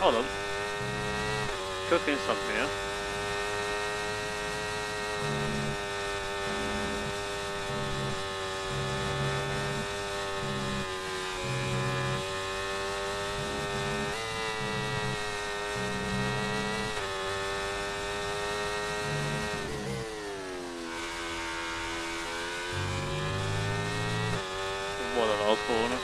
Hold on. Cooking something, yeah? more than outbonen.